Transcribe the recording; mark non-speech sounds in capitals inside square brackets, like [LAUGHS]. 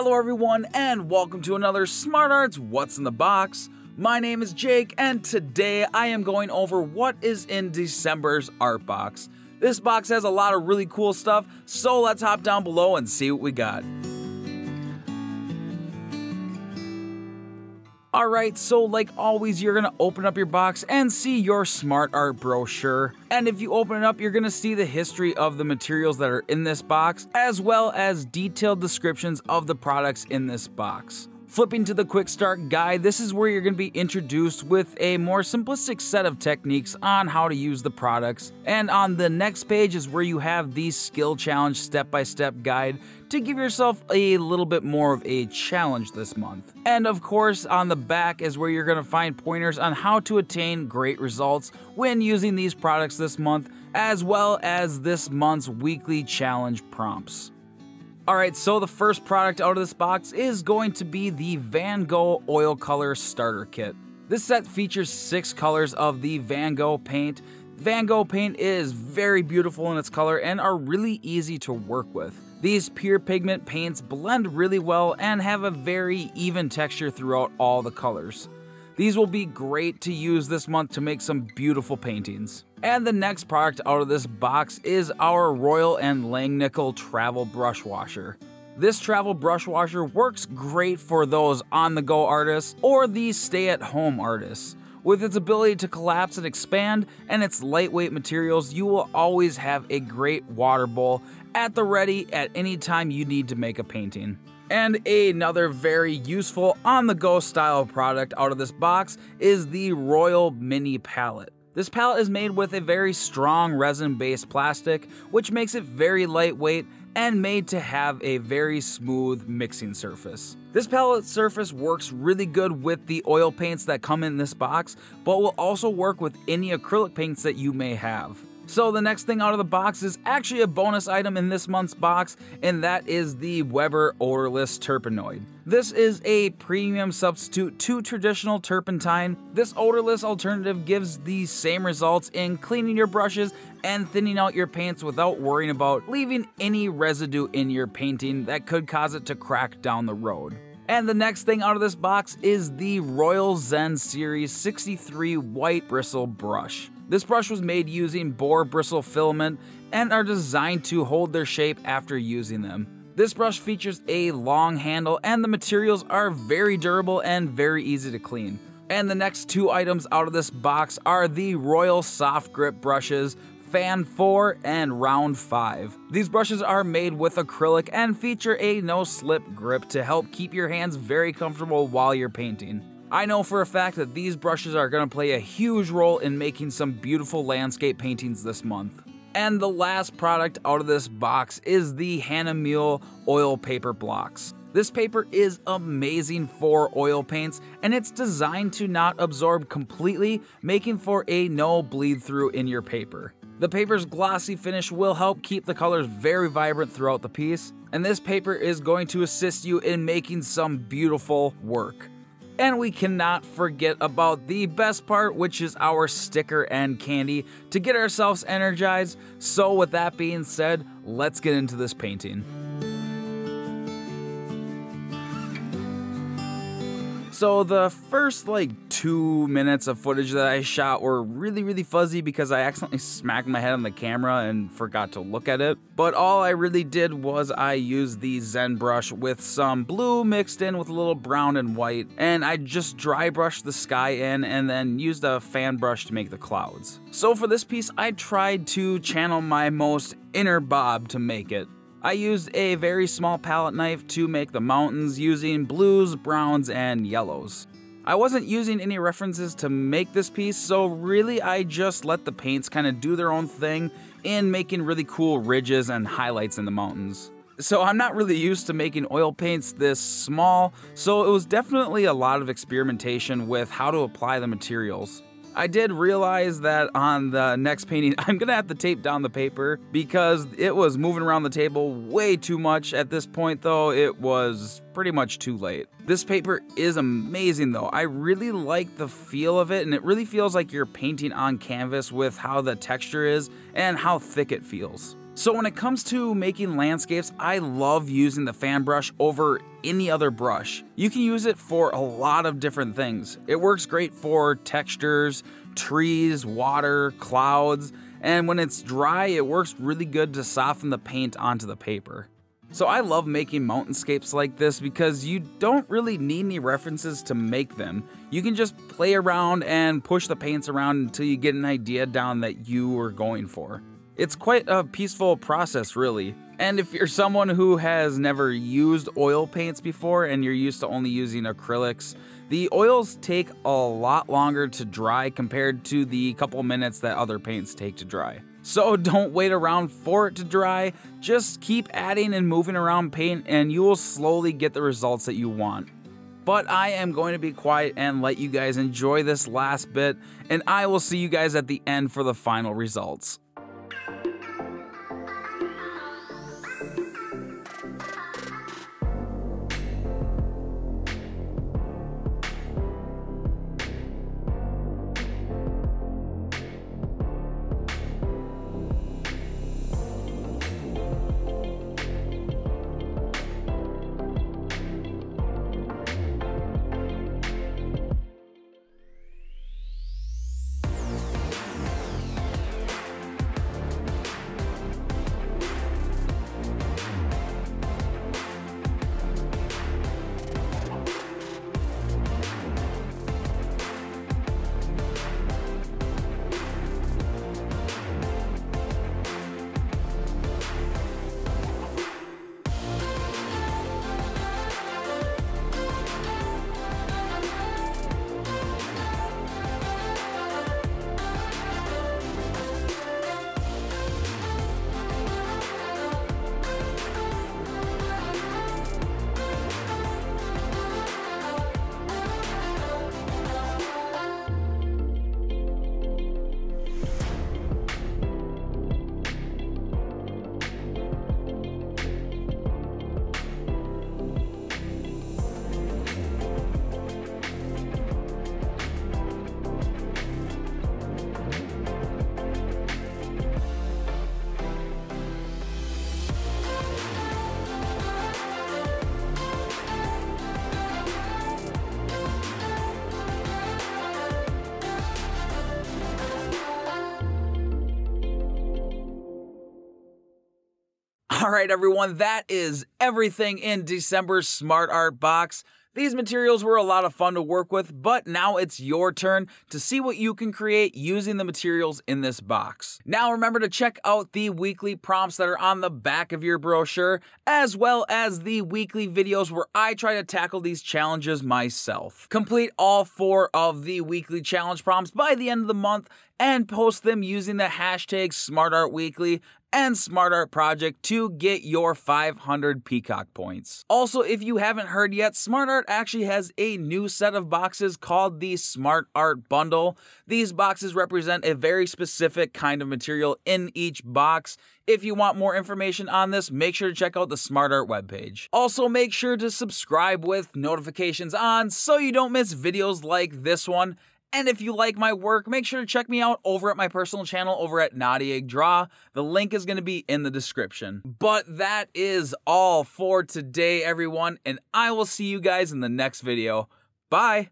Hello everyone and welcome to another Smart Arts What's in the Box. My name is Jake and today I am going over what is in December's art box. This box has a lot of really cool stuff, so let's hop down below and see what we got. Alright, so like always, you're gonna open up your box and see your Smart Art brochure. And if you open it up, you're gonna see the history of the materials that are in this box, as well as detailed descriptions of the products in this box. Flipping to the quick start guide, this is where you're going to be introduced with a more simplistic set of techniques on how to use the products. And on the next page is where you have the skill challenge step by step guide to give yourself a little bit more of a challenge this month. And of course, on the back is where you're going to find pointers on how to attain great results when using these products this month, as well as this month's weekly challenge prompts. Alright, so the first product out of this box is going to be the Van Gogh Oil Color Starter Kit. This set features six colors of the Van Gogh paint. Van Gogh paint is very beautiful in its color and are really easy to work with. These pure pigment paints blend really well and have a very even texture throughout all the colors. These will be great to use this month to make some beautiful paintings. And the next product out of this box is our Royal and Langnickel Travel Brush Washer. This travel brush washer works great for those on the go artists or these stay at home artists. With its ability to collapse and expand and its lightweight materials, you will always have a great water bowl at the ready at any time you need to make a painting. And another very useful on the go style product out of this box is the Royal Mini Palette. This palette is made with a very strong resin based plastic, which makes it very lightweight and made to have a very smooth mixing surface. This palette surface works really good with the oil paints that come in this box, but will also work with any acrylic paints that you may have. So the next thing out of the box is actually a bonus item in this month's box, and that is the Weber Odorless Turpenoid. This is a premium substitute to traditional turpentine. This odorless alternative gives the same results in cleaning your brushes and thinning out your paints without worrying about leaving any residue in your painting that could cause it to crack down the road. And the next thing out of this box is the Royal Zen Series 63 White Bristle Brush. This brush was made using boar bristle filament and are designed to hold their shape after using them. This brush features a long handle and the materials are very durable and very easy to clean. And the next two items out of this box are the Royal Soft Grip brushes Fan 4 and Round 5. These brushes are made with acrylic and feature a no slip grip to help keep your hands very comfortable while you're painting. I know for a fact that these brushes are going to play a huge role in making some beautiful landscape paintings this month. And the last product out of this box is the Hahnemühle oil paper blocks. This paper is amazing for oil paints and it's designed to not absorb completely, making for a no bleed through in your paper. The paper's glossy finish will help keep the colors very vibrant throughout the piece, and this paper is going to assist you in making some beautiful work. And we cannot forget about the best part, which is our sticker and candy to get ourselves energized. So, with that being said, let's get into this painting. So the first like two minutes of footage that I shot were really, really fuzzy because I accidentally smacked my head on the camera and forgot to look at it. But all I really did was I used the Zen brush with some blue mixed in with a little brown and white, and I just dry brushed the sky in and then used a fan brush to make the clouds. So for this piece, I tried to channel my most inner Bob to make it. I used a very small palette knife to make the mountains using blues, browns, and yellows. I wasn't using any references to make this piece, so really I just let the paints kind of do their own thing in making really cool ridges and highlights in the mountains. So I'm not really used to making oil paints this small, so it was definitely a lot of experimentation with how to apply the materials. I did realize that on the next painting, [LAUGHS] I'm gonna have to tape down the paper because it was moving around the table way too much. At this point, though, it was pretty much too late. This paper is amazing, though. I really like the feel of it, and it really feels like you're painting on canvas with how the texture is and how thick it feels. So when it comes to making landscapes, I love using the fan brush over any other brush. You can use it for a lot of different things. It works great for textures, trees, water, clouds, and when it's dry, it works really good to soften the paint onto the paper. So I love making mountainscapes like this because you don't really need any references to make them. You can just play around and push the paints around until you get an idea down that you are going for. It's quite a peaceful process, really. And if you're someone who has never used oil paints before and you're used to only using acrylics, the oils take a lot longer to dry compared to the couple minutes that other paints take to dry. So [LAUGHS] don't wait around for it to dry, just keep adding and moving around paint and you will slowly get the results that you want. But I am going to be quiet and let you guys enjoy this last bit, and I will see you guys at the end for the final results. [LAUGHS] All right, everyone, that is everything in December's Smart Art Box. These materials were a lot of fun to work with, but now it's your turn to see what you can create using the materials in this box. Now remember to check out the weekly prompts that are on the back of your brochure, as well as the weekly videos where I try to tackle these challenges myself. Complete all four of the weekly challenge prompts by the end of the month and post them using the hashtag SmartArtWeekly and Smart Art Project to get your 500 Peacock points. Also, if you haven't heard yet, SmartArt actually has a new set of boxes called the SmartArt Bundle. These boxes represent a very specific kind of material in each box. If you want more information on this, make sure to check out the SmartArt webpage. Also, make sure to subscribe with notifications on so you don't miss videos like this one and if you like my work, make sure to check me out over at my personal channel over at Naughty Egg Draw. The link is going to be in the description. But that is all for today, everyone, and I will see you guys in the next video. Bye!